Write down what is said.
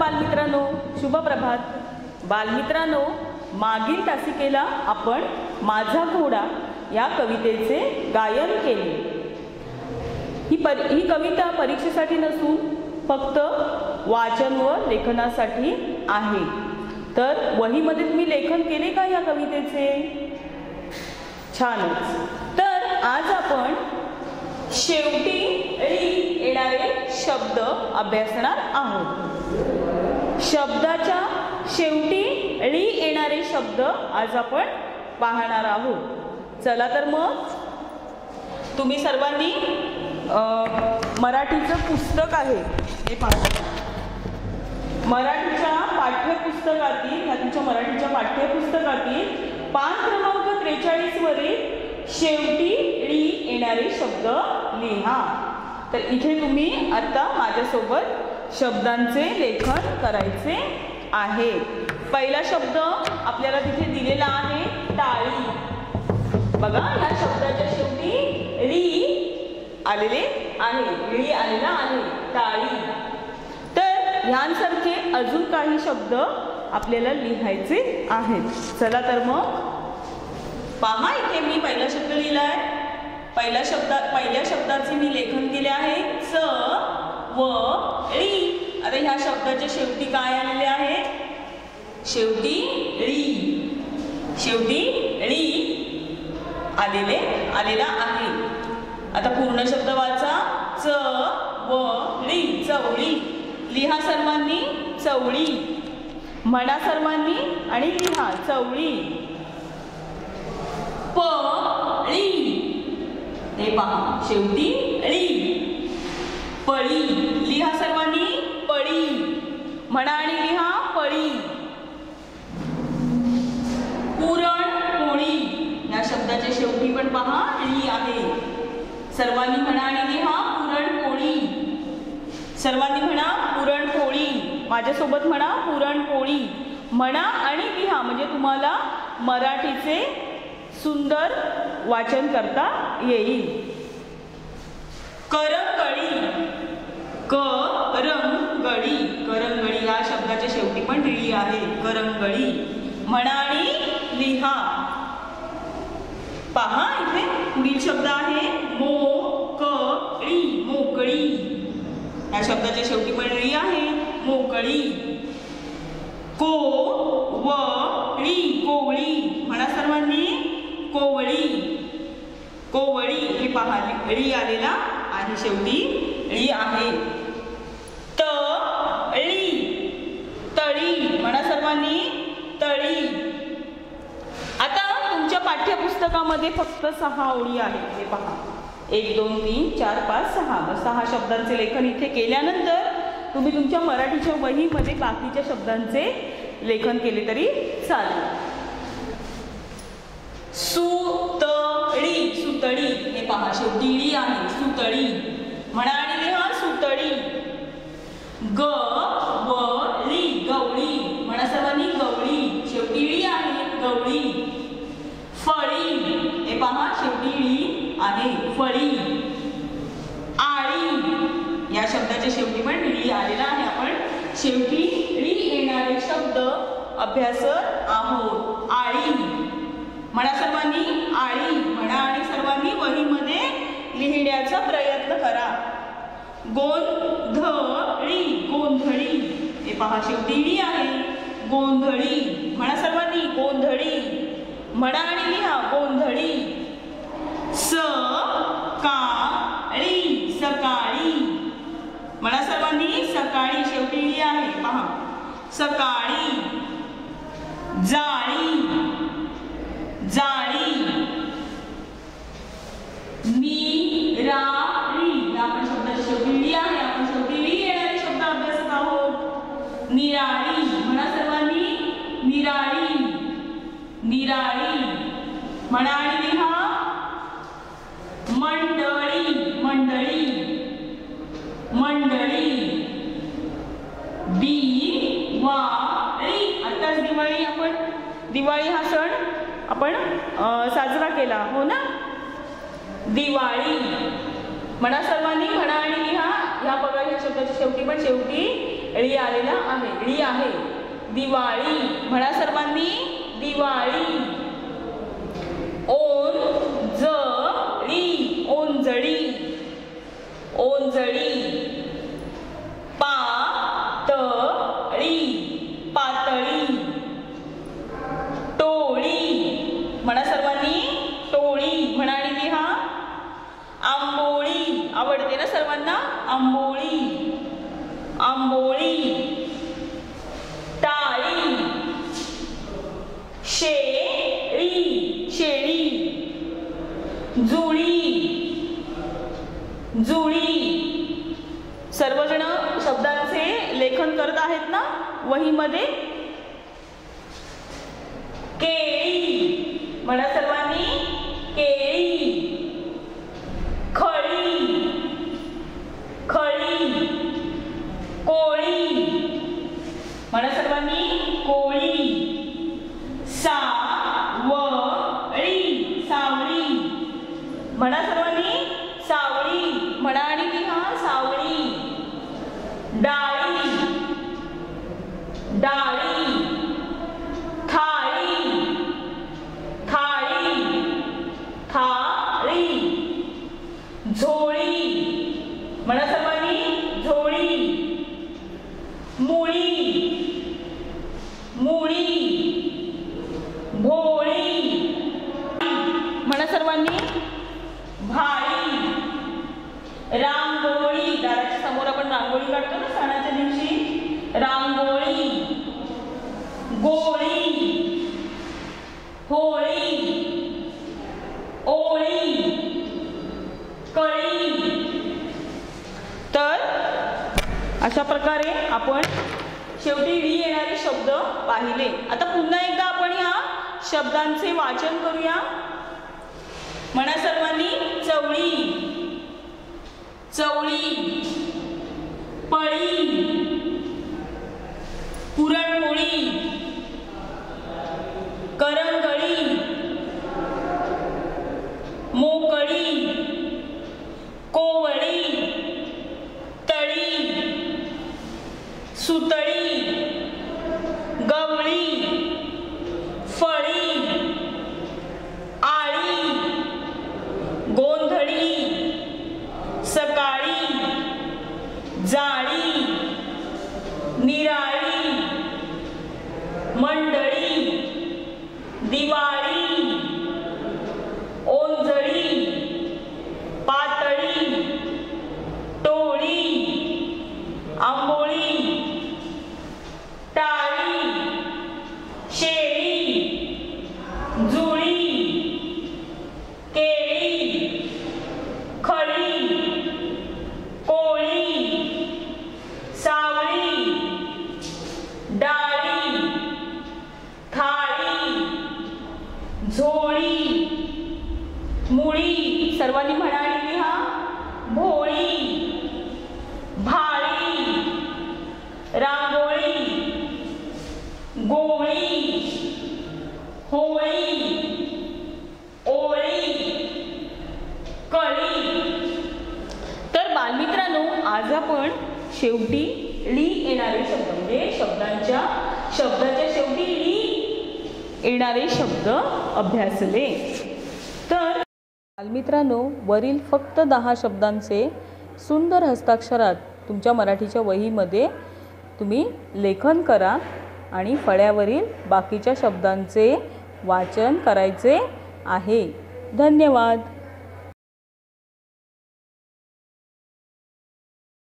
बालमित्रांनो शुभ प्रभात. बालमित्रांनो मागील तासिकेला आपण माझा घोडा या कवितेचे गायन केले. ही पर ही कविता परीक्षेसाठी नसून फक्त वाचन व लेखनासाठी आहे. तर वहीमध्ये तुम्ही लेखन केले का या कवितेचे? छानच. तर आज आपण शेवटी येणारे शब्द अभ्यासणार आहोत. शब्दाच्या शेवटी ळी येणारे शब्द आज आपण पाहणार आहोत. चला तर मग. तुम्ही सर्वांनी मराठीचं पुस्तक आहे. हे पाहा. मराठीच्या पाठ्यपुस्तकातील ह्या तुमच्या मराठीच्या पाठ्यपुस्तकातील पान क्रमांक त्रेचाळीसवरील शेवटी ळी येणारे शब्द लिहा. तर इथे तुम्ही आत्ता माझ्यासोबत शब्दांचे लेखन करायचे आहे. पहिला शब्द आपल्याला तिथे दिलेला आहे टाळी. बघा या शब्दाच्या शेवटी री आलेले आहे. री आलेला आहे टाळी. तर ह्यांसारखे अजून काही शब्द आपल्याला लिहायचे आहेत. चला तर मग. पहा इथे मी पहिला शब्द लिहिलाय. पहिल्या शब्दा पहिल्या शब्दाचे मी लेखन केले आहे. च व ळी. आता ह्या शब्दाच्या शेवटी काय आलेले आहे? शेवटी ळी. शेवटी ळी आलेले आलेला आहे. आता पूर्ण शब्द वाचा. च व ळी चवळी. लिहा सर्वांनी चवळी. म्हणा सर्वांनी आणि लिहा चवळी. पळी हे पहा शेवटी ळी. पळी लिहा सर्वांनी पळी म्हणा आणि लिहा पळी पुरण पोळी या शब्दाच्या शेवटी पण पहा ळी आहे सर्वांनी म्हणा आणि लिहा पुरणपोळी. सर्वांनी म्हणा पुरणपोळी. माझ्यासोबत म्हणा पुरणपोळी. म्हणा आणि लिहा. म्हणजे तुम्हाला मराठीचे सुंदर वाचन करता येईल. करंगळी. करंगळी. करंगळी या शब्दाच्या शेवटी पण रिळी आहे. करंगळी. म्हणा आणि लिहा. पहा इथे पुढील शब्द आहे मोकळी मोकळी या शब्दाच्या शेवटी पण आहे. मोकळी. को वळी कोवळी. म्हणा सर्वांनी. कोवळी. कोवळी. हे पहा ळी आलेला आणि शेवटी ळी आहे. तळी तळी. म्हणा सर्वांनी. तळी. आता तुमच्या पाठ्यपुस्तकामध्ये फक्त सहा ओळी आहेत. हे पहा. एक दोन तीन चार पाच सहा. मग सहा शब्दांचे लेखन इथे केल्यानंतर तुम्ही तुमच्या मराठीच्या वहीमध्ये बाकीच्या शब्दांचे लेखन केले तरी चालेल. सुतळी सुतळी हे पहा शेवटी आहे. सुतळी म्हणा आणि लिहा सुतळी गवळी गवळी म्हणा सर्वांनी गवळी शेवटी ळी आहे गवळी फळी हे पहा शेवटी ळी आहे फळी आळी शेवटी पण ळी आलेला आहे आपण. शेवटी ळी येणारे शब्द अभ्यासत आहोत. आळी. म्हणा सर्वांनी आळी म्हणा आणि सर्वांनी वहीमध्ये लिहिण्याचा प्रयत्न करा. गोंधळी. गोंधळी. हे पहा शेवटी ळी आहे. गोंधळी. म्हणा सर्वांनी गोंधळी. म्हणा आणि लिहा गोंधळी. स सकाळी म्हणा सर्वांनी आणि शेवटी ळी आहे. पहा सकाळी जाळी जाळी. निराळी आपण शब्दाची शेवटी ली आहे आपण शेवटी ली येणारे शब्द अभ्यासत आहोत. निराळी. म्हणा सर्वांनी निराळी. निराळी. म्हणा आणि लिहा मंडळी मंडळी मंडळी दिवाळी आताच दिवाळी आपण दिवाळी हा सण आपण साजरा केला. हो ना? दिवाळी. म्हणा सर्वांनी म्हणा आणि लिहा. ह्या बघा ह्या शब्दाच्या शेवटी पण शेवटी ळी आलेला आहे. ळी आहे. दिवाळी. म्हणा सर्वांनी दिवाळी ओन जळी ओंजळी ओंजळी पातळी पातळी टोळी म्हणा सर्वांनी टोळी म्हणा आणि लिहा आंबोळी आवडते ना सर्वांना आंबोळी आंबोळी टाळी शेळी शेळी जुळी जुळी. सर्वजण शब्दांचे लेखन करत आहेत ना? वहीमध्ये? केळी. म्हणा सर्वांनी केळी खळी खळी कोळी म्हणा सर्वांनी कोळी. सा सावळी म्हणा सर्वांनी सावळी म्हणा आणि लिहा सावळी डाळी डाळी थाळी थाळी थाळी झोळी म्हणा सर्वांनी झोळी मुळी मुळी भोळी म्हणा सर्वांनी भाई रांगोळी दाराच्या समोर आपण रांगोळी काढतो ना सणाच्या दिवशी. रांगोळी गोळी होळी ओळी कळी. तर अशा प्रकारे आपण शेवटी डी येणारे शब्द पाहिले. आता पुन्हा एकदा आपण या शब्दांचे वाचन करूया. म्हणा सर्वांनी चवळी. चवळी. पळी. पुरणपोळी. करंगळी. मोकळी. कोवळी. तळी. सुतळी गवळी फळी आळी गोंधळी सकाळी जाळी निराळी मंडळी दिवाळी ओंजळी पातळी टोळी आंबोळी टाळी शेळी जुळी केळी खळी कोळी सावळी डाळी थाळी झोळी मुळी सर्वांनी म्हणाली लिहा भोळी भाळी रांगोळी गोळी होळी ओळी कळी. तर बालमित्रांनो आज आपण शेवटी ली येणारे शब्द म्हणजे शब्दांच्या शब्दाच्या शेवटी ली येणारे शब्द अभ्यासले. तर बालमित्रांनो वरील फक्त दहा शब्दांचे सुंदर हस्ताक्षरात तुमच्या मराठीच्या वहीमध्ये तुम्ही लेखन करा आणि फळ्यावरील बाकीच्या शब्दांचे वाचन करायचे आहे. धन्यवाद.